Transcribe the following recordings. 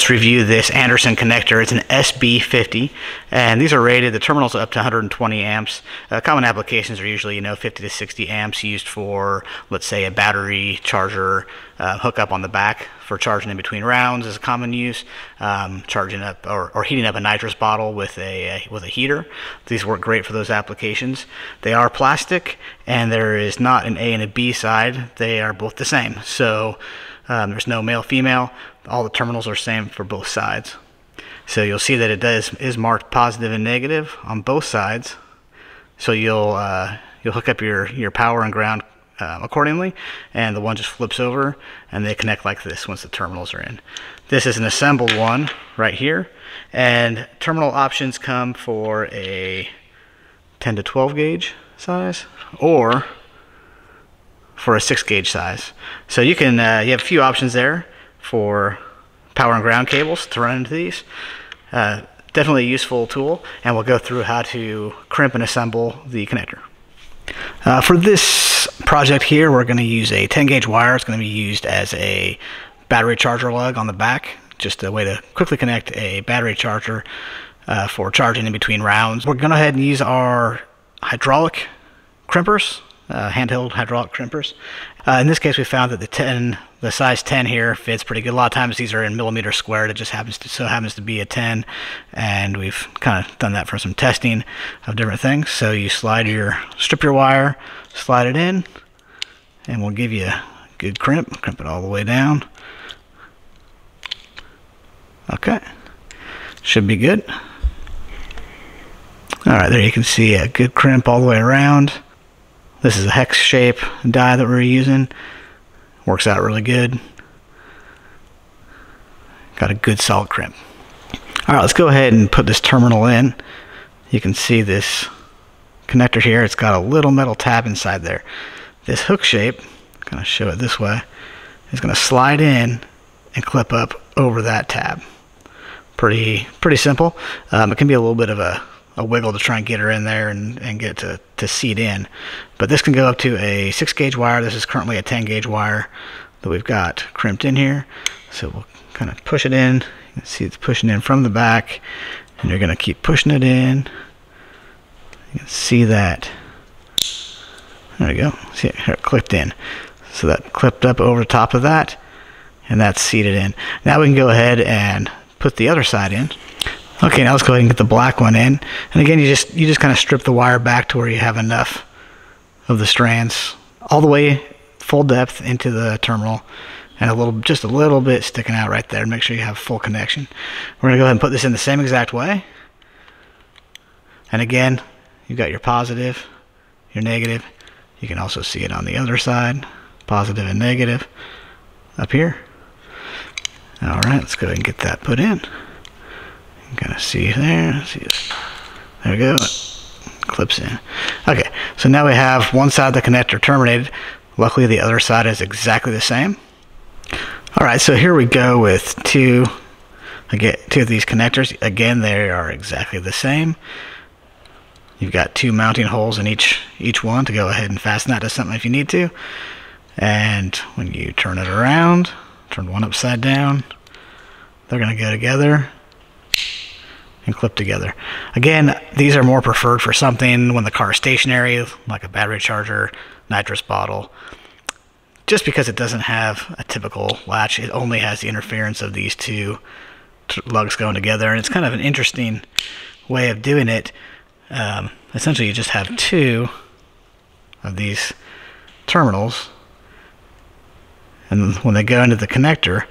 Let's review this Anderson connector. It's an SB50, and these are rated, the terminals up to 120 amps. Uh, common applications are usually, you know, 50 to 60 amps used for, let's say, a battery charger uh, hookup on the back for charging in between rounds is a common use. Um, charging up or, or, heating up a nitrous bottle with a, a, with a heater. These work great for those applications. They are plastic, and there is not an A and a B side. They are both the same. So um, there's no male female. All the terminals are same for both sides. So you'll see that it does is marked positive and negative on both sides. So you'll uh, you'll hook up your your power and ground uh, accordingly, and the one just flips over, and they connect like this once the terminals are in. This is an assembled one right here, and terminal options come for a 10 to 12 gauge size, or for a six gauge size. So you can uh, you have a few options there for power and ground cables to run into these. Uh, definitely a useful tool, and we'll go through how to crimp and assemble the connector. Uh, for this project here, we're going to use a 10 gauge wire. It's going to be used as a battery charger lug on the back, just a way to quickly connect a battery charger uh, for charging in between rounds. We're going to go ahead and use our hydraulic crimpers uh, handheld hydraulic crimpers. Uh, in this case, we found that the 10, the size 10 here fits pretty good. A lot of times these are in millimeter squared. It just happens to so happens to be a 10, and we've kind of done that for some testing of different things. So you slide your strip your wire, slide it in, and we'll give you a good crimp. Crimp it all the way down. Okay, should be good. All right, there you can see a good crimp all the way around. This is a hex shape die that we're using. Works out really good. Got a good solid crimp. Alright, let's go ahead and put this terminal in. You can see this connector here. It's got a little metal tab inside there. This hook shape, I'm going to show it this way, is going to slide in and clip up over that tab. Pretty, pretty simple. Um, it can be a little bit of a a wiggle to try and get her in there and, and get to, to seat in. But this can go up to a 6 gauge wire. This is currently a 10 gauge wire that we've got crimped in here. So we'll kind of push it in. You can see it's pushing in from the back and you're going to keep pushing it in. You can see that. There we go. See it, it clipped in. So that clipped up over the top of that and that's seated in. Now we can go ahead and put the other side in. Okay, now let's go ahead and get the black one in. And again, you just you just kind of strip the wire back to where you have enough of the strands all the way full depth into the terminal and a little just a little bit sticking out right there. Make sure you have full connection. We're going to go ahead and put this in the same exact way. And again, you've got your positive, your negative. You can also see it on the other side, positive and negative up here. All right, let's go ahead and get that put in. Kind of see there. See this. There we go. Clips in. Okay, so now we have one side of the connector terminated. Luckily, the other side is exactly the same. All right, so here we go with two. Again, two of these connectors. Again, they are exactly the same. You've got two mounting holes in each each one to go ahead and fasten that to something if you need to. And when you turn it around, turn one upside down, they're going to go together and clip together. Again, these are more preferred for something when the car is stationary, like a battery charger, nitrous bottle. Just because it doesn't have a typical latch, it only has the interference of these two lugs going together. And it's kind of an interesting way of doing it. Um, essentially, you just have two of these terminals. And when they go into the connector,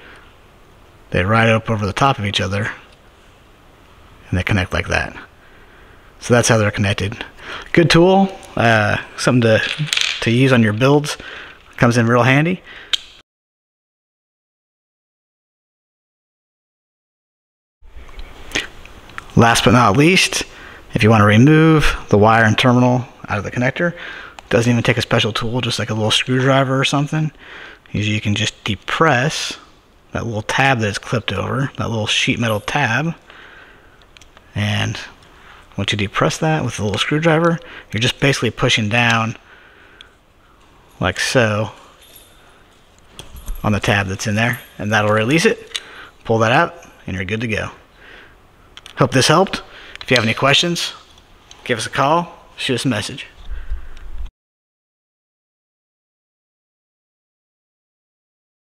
they ride up over the top of each other and they connect like that. So that's how they're connected. Good tool, uh, something to, to use on your builds. Comes in real handy. Last but not least, if you want to remove the wire and terminal out of the connector, doesn't even take a special tool, just like a little screwdriver or something. Usually you can just depress that little tab that is clipped over, that little sheet metal tab, and once you depress that with a little screwdriver, you're just basically pushing down like so on the tab that's in there and that'll release it. Pull that out and you're good to go. Hope this helped. If you have any questions, give us a call, shoot us a message.